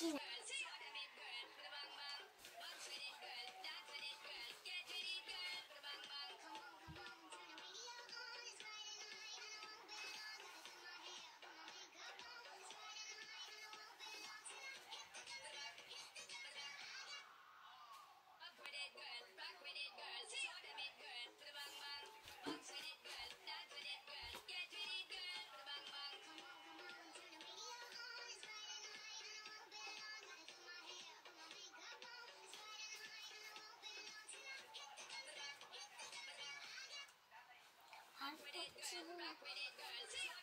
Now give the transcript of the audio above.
Thank you. Tchau.